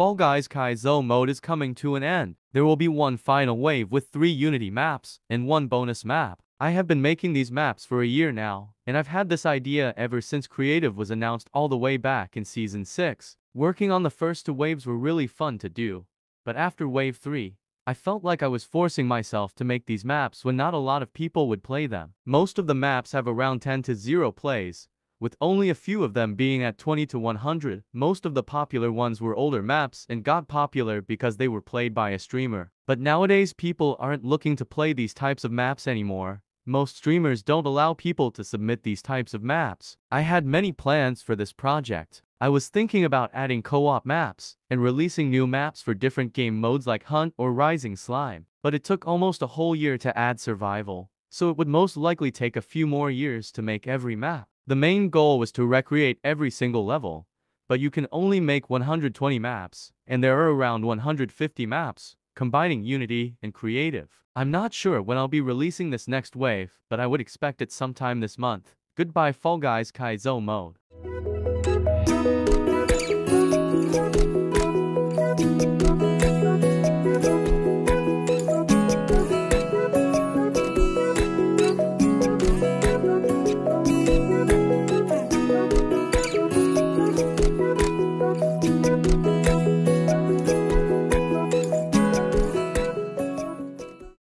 Fall Guys Kaizo mode is coming to an end. There will be one final wave with three Unity maps and one bonus map. I have been making these maps for a year now, and I've had this idea ever since Creative was announced all the way back in Season 6. Working on the first two waves were really fun to do, but after Wave 3, I felt like I was forcing myself to make these maps when not a lot of people would play them. Most of the maps have around 10 to 0 plays, with only a few of them being at 20 to 100. Most of the popular ones were older maps and got popular because they were played by a streamer. But nowadays people aren't looking to play these types of maps anymore. Most streamers don't allow people to submit these types of maps. I had many plans for this project. I was thinking about adding co-op maps and releasing new maps for different game modes like Hunt or Rising Slime. But it took almost a whole year to add survival, so it would most likely take a few more years to make every map. The main goal was to recreate every single level, but you can only make 120 maps, and there are around 150 maps, combining Unity and Creative. I'm not sure when I'll be releasing this next wave, but I would expect it sometime this month. Goodbye Fall Guys Kaizo mode.